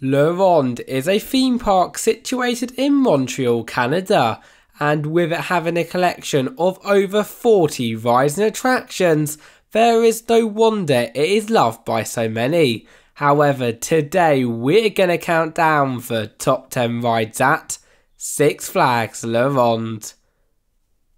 La Ronde is a theme park situated in Montreal, Canada, and with it having a collection of over 40 rides and attractions, there is no wonder it is loved by so many. However, today we're going to count down the top 10 rides at Six Flags La Ronde.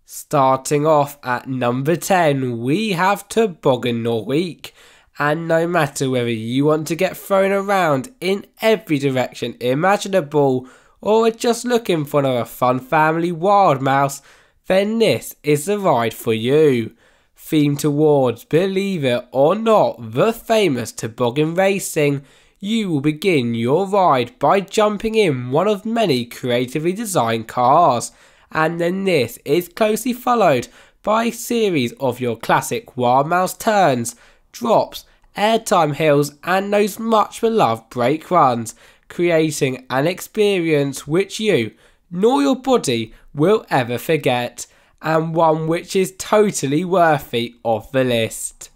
Starting off at number 10, we have Toboggan Nordique and no matter whether you want to get thrown around in every direction imaginable or are just looking for a fun family wild mouse, then this is the ride for you. Themed towards, believe it or not, the famous toboggan racing, you will begin your ride by jumping in one of many creatively designed cars, and then this is closely followed by a series of your classic wild mouse turns, drops, airtime hills, and those much beloved brake runs, creating an experience which you, nor your body, will ever forget, and one which is totally worthy of the list.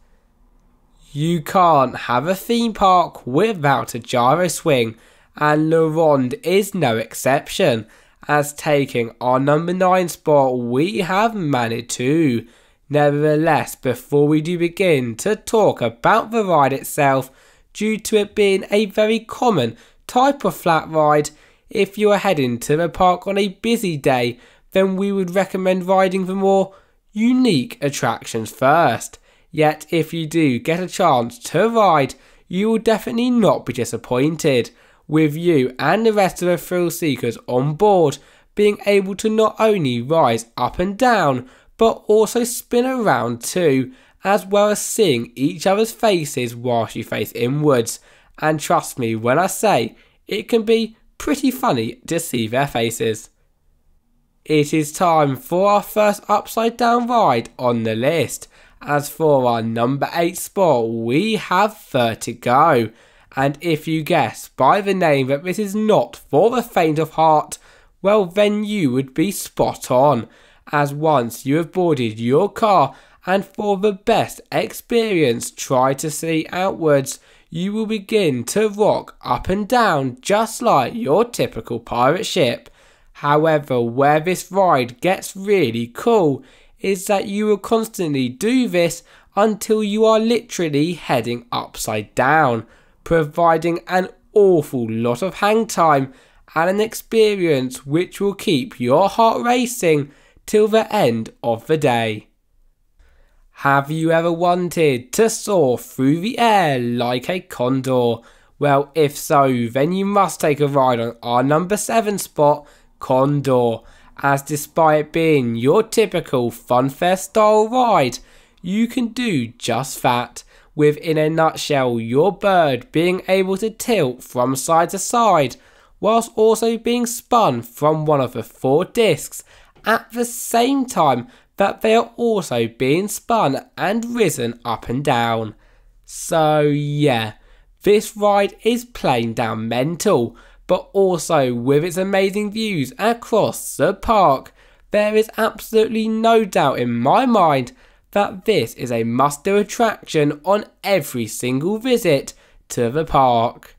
You can't have a theme park without a gyro swing, and La Ronde is no exception, as taking our number 9 spot we have Manitou, Nevertheless, before we do begin to talk about the ride itself, due to it being a very common type of flat ride, if you are heading to the park on a busy day, then we would recommend riding the more unique attractions first. Yet, if you do get a chance to ride, you will definitely not be disappointed, with you and the rest of the thrill seekers on board being able to not only rise up and down, but also spin around too, as well as seeing each other's faces whilst you face inwards. And trust me when I say it can be pretty funny to see their faces. It is time for our first upside down ride on the list. As for our number 8 spot, we have Vertigo. And if you guess by the name that this is not for the faint of heart, well, then you would be spot on as once you have boarded your car and for the best experience try to see outwards, you will begin to rock up and down just like your typical pirate ship. However, where this ride gets really cool is that you will constantly do this until you are literally heading upside down, providing an awful lot of hang time and an experience which will keep your heart racing till the end of the day. Have you ever wanted to soar through the air like a condor? Well, if so, then you must take a ride on our number 7 spot, Condor, as despite being your typical funfair style ride, you can do just that, with in a nutshell your bird being able to tilt from side to side, whilst also being spun from one of the four discs at the same time that they are also being spun and risen up and down. So, yeah, this ride is plain down mental, but also with its amazing views across the park, there is absolutely no doubt in my mind that this is a must do attraction on every single visit to the park.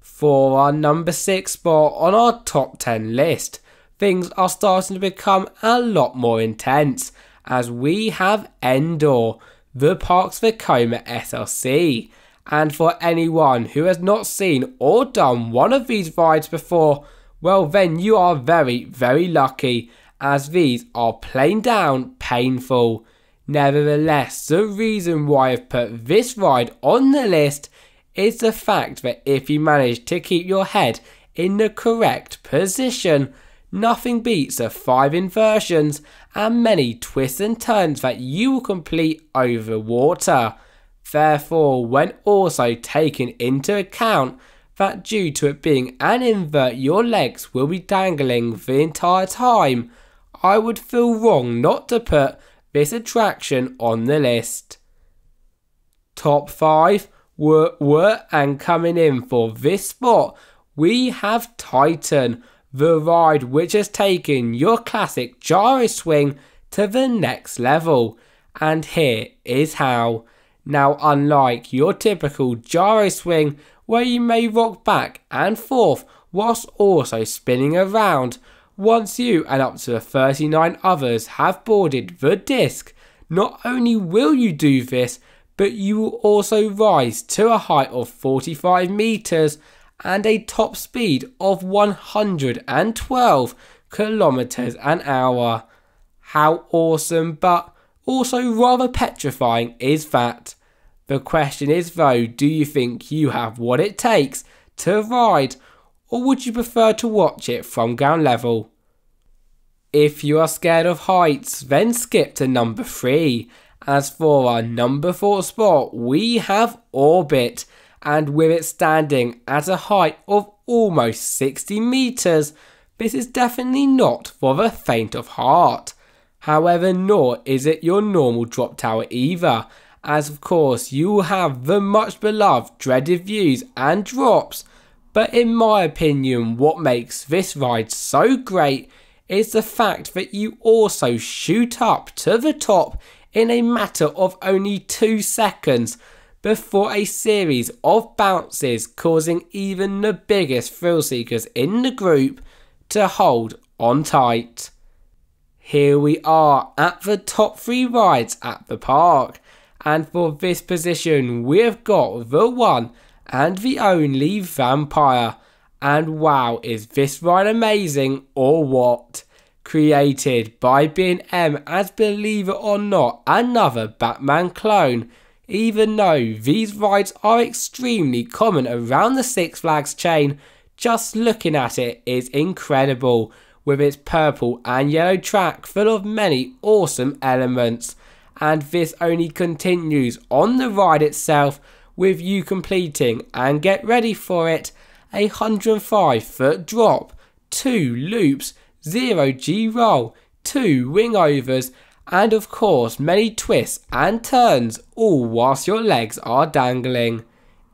For our number 6 spot on our top 10 list, things are starting to become a lot more intense as we have Ednör, the Parks Vekoma SLC. And for anyone who has not seen or done one of these rides before, well, then you are very, very lucky, as these are plain down painful. Nevertheless, the reason why I've put this ride on the list is the fact that if you manage to keep your head in the correct position, Nothing beats the five inversions and many twists and turns that you will complete over water. Therefore, when also taking into account that due to it being an invert your legs will be dangling the entire time, I would feel wrong not to put this attraction on the list. Top 5 were, were and coming in for this spot, we have Titan the ride which has taken your classic gyro swing to the next level. And here is how. Now, unlike your typical gyro swing, where you may rock back and forth whilst also spinning around. Once you and up to 39 others have boarded the disc, not only will you do this, but you will also rise to a height of 45 meters and a top speed of 112 kilometers an hour. How awesome, but also rather petrifying is that? The question is though, do you think you have what it takes to ride, or would you prefer to watch it from ground level? If you are scared of heights, then skip to number 3. As for our number 4 spot, we have Orbit, and with it standing at a height of almost 60 meters, this is definitely not for the faint of heart. However, nor is it your normal drop tower either, as of course you will have the much beloved dreaded views and drops. But in my opinion, what makes this ride so great is the fact that you also shoot up to the top in a matter of only 2 seconds before a series of bounces causing even the biggest thrill seekers in the group to hold on tight. Here we are at the top 3 rides at the park and for this position we've got the one and the only vampire and wow, is this ride amazing or what? Created by B&M as believe it or not another Batman clone. Even though these rides are extremely common around the Six Flags chain, just looking at it is incredible with its purple and yellow track full of many awesome elements. And this only continues on the ride itself with you completing and get ready for it a 105 foot drop, 2 loops, 0 G roll, 2 wing overs, and of course many twists and turns, all whilst your legs are dangling.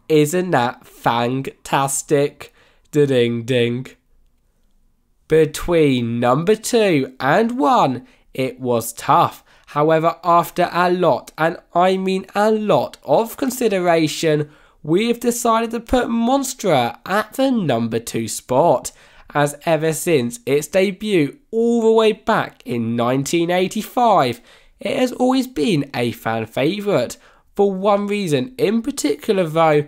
Isn't that fantastic? Ding ding. Between number 2 and 1, it was tough. However, after a lot, and I mean a lot of consideration, we've decided to put Monstre at the number 2 spot, as ever since. Its debut all the way back in 1985, it has always been a fan favourite, for one reason in particular though,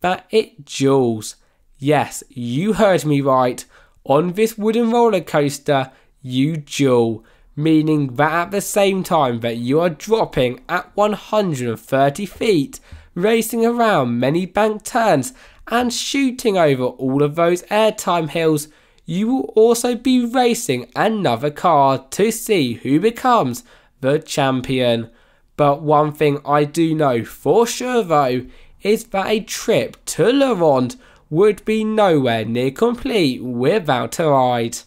that it duels. Yes, you heard me right, on this wooden roller coaster, you duel meaning that at the same time that you are dropping at 130 feet, racing around many bank turns and shooting over all of those airtime hills, you will also be racing another car to see who becomes the champion. But one thing I do know for sure though is that a trip to La Ronde would be nowhere near complete without a ride.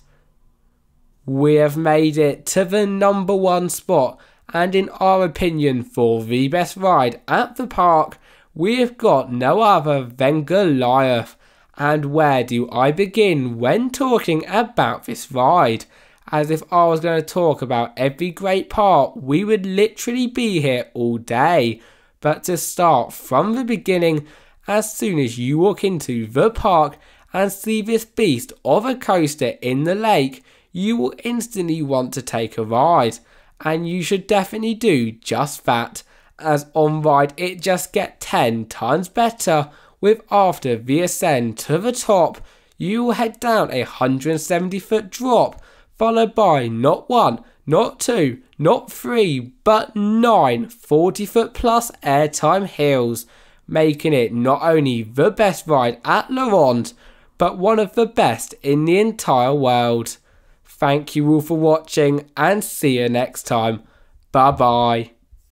We have made it to the number one spot, and in our opinion, for the best ride at the park, we have got no other than Goliath. And where do I begin when talking about this ride? As if I was going to talk about every great part, we would literally be here all day. But to start from the beginning, as soon as you walk into the park and see this beast of a coaster in the lake, you will instantly want to take a ride. And you should definitely do just that, as on ride it just gets 10 times better with after the ascent to the top, you will head down a 170 foot drop, followed by not one, not two, not three, but nine 40 foot plus airtime hills, making it not only the best ride at La Ronde, but one of the best in the entire world. Thank you all for watching and see you next time. Bye bye.